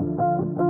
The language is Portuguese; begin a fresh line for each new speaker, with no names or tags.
Música